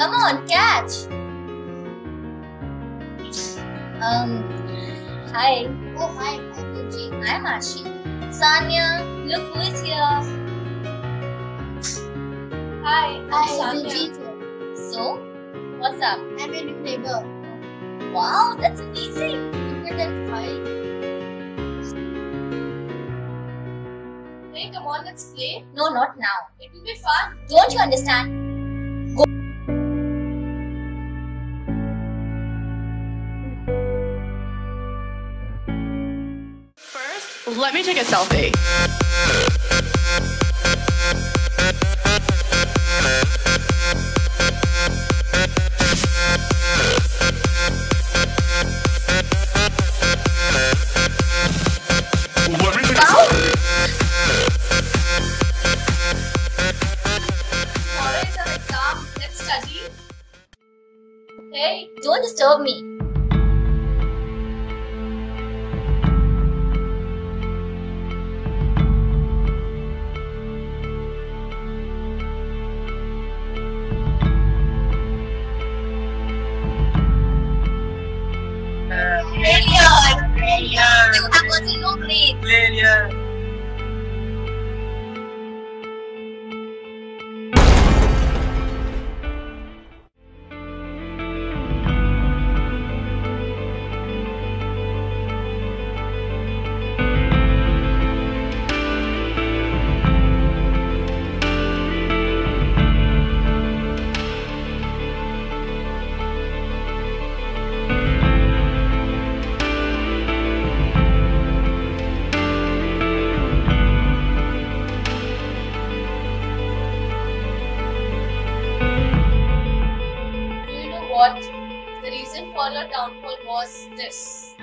Come on, catch. Um, hi. Oh, hi, I'm Gucci. I'm Ashi. Sanya, look who is here. Hi, Hi, I'm Gucci. Sanya. So, what's up? I'm your new neighbor. Wow, that's amazing. Look at that file. Hey, come on, let's play. No, not now. It will be fun. Don't you understand? Let me take a selfie. Hey, Don't disturb me. Failure! What? The reason for your downfall was this.